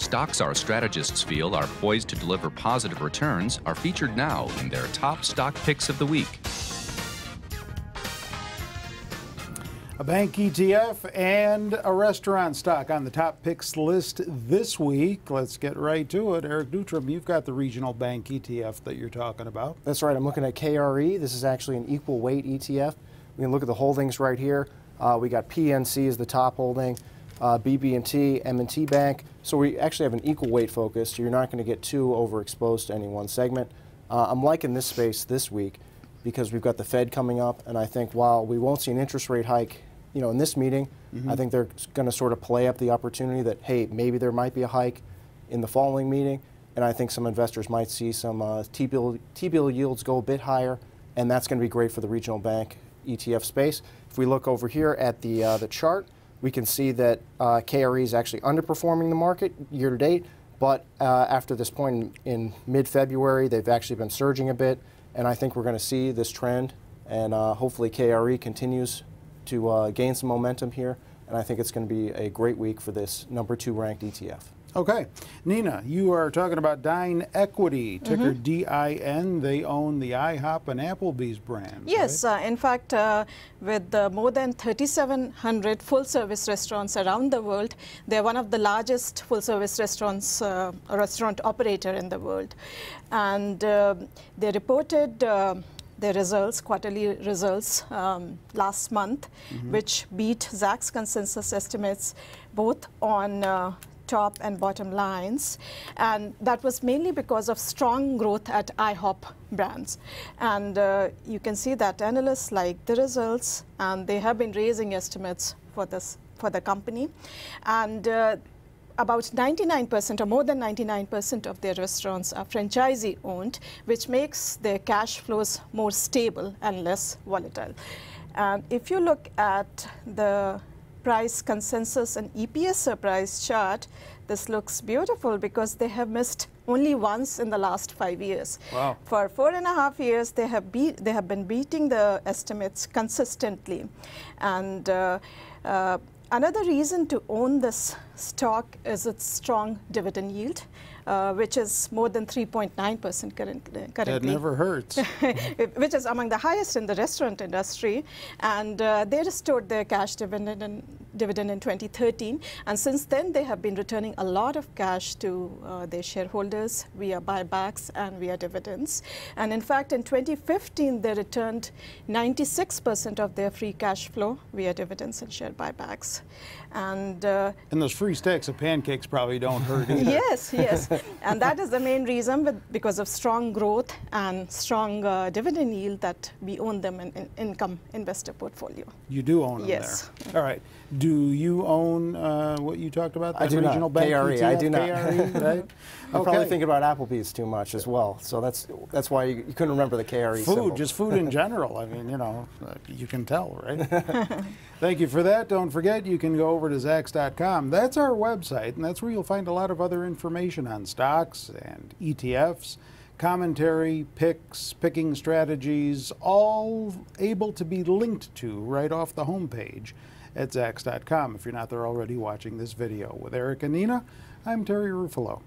Stocks our strategists feel are poised to deliver positive returns are featured now in their top stock picks of the week. A bank ETF and a restaurant stock on the top picks list this week. Let's get right to it. Eric Dutram, you've got the regional bank ETF that you're talking about. That's right. I'm looking at KRE. This is actually an equal weight ETF. We can look at the holdings right here. Uh, we got PNC as the top holding, uh, BB&T, M&T Bank. So we actually have an equal weight focus. So you're not going to get too overexposed to any one segment. Uh, I'm liking this space this week because we've got the Fed coming up, and I think while we won't see an interest rate hike you know, in this meeting, mm -hmm. I think they're going to sort of play up the opportunity that, hey, maybe there might be a hike in the following meeting, and I think some investors might see some uh, T-bill T-bill yields go a bit higher, and that's going to be great for the regional bank ETF space. If we look over here at the uh, the chart, we can see that uh, KRE is actually underperforming the market year to date, but uh, after this point in, mid-February, they've actually been surging a bit, and I think we're going to see this trend, and uh, hopefully KRE continues to uh, gain some momentum here, and I think it's going to be a great week for this number two ranked ETF. Okay. Nina, you are talking about Dine Equity, ticker mm -hmm. DIN. They own the IHOP and Applebee's brands. Yes, right? uh, in fact, uh, with uh, more than 3,700 full service restaurants around the world, they're one of the largest full service restaurants, uh, restaurant operator in the world. And uh, they reported uh, their results, quarterly results um, last month, mm -hmm. which beat Zacks consensus estimates both on uh, top and bottom lines. And that was mainly because of strong growth at IHOP brands. And uh, you can see that analysts like the results, and they have been raising estimates for this for the company. And uh, about 99% or more than 99% of their restaurants are franchisee owned, which makes their cash flows more stable and less volatile. And if you look at the price consensus and EPS surprise chart, this looks beautiful because they have missed only once in the last five years. Wow. For four and a half years, they have, be they have been beating the estimates consistently. And uh, uh, Another reason to own this stock is its strong dividend yield, uh, which is more than 3.9% currently. That never hurts. which is among the highest in the restaurant industry. And uh, they restored their cash dividend in, dividend in 2013. And since then, they have been returning a lot of cash to uh, their shareholders via buybacks and via dividends. And in fact, in 2015, they returned 96% of their free cash flow via dividends and share buybacks. And, uh, and those free stacks of pancakes probably don't hurt either. yes, yes. and that is the main reason with, because of strong growth and strong uh, dividend yield that we own them in, in, income investor portfolio. You do own them yes. there. All right. Do you own uh, what you talked about? I do regional not. Bank KRE, ETF, I do not. KRE, right? I'm okay. probably thinking about Applebee's too much as well. So that's that's why you, you couldn't remember the KRE Food, symbol. just food in general. I mean, you know, you can tell, right? Thank you for that. Don't forget, you can go over to Zacks.com. That's our website, and that's where you'll find a lot of other information on stocks and ETFs commentary, picks, picking strategies, all able to be linked to right off the homepage at Zacks.com if you're not there already watching this video. With Eric and Nina, I'm Terry Ruffalo.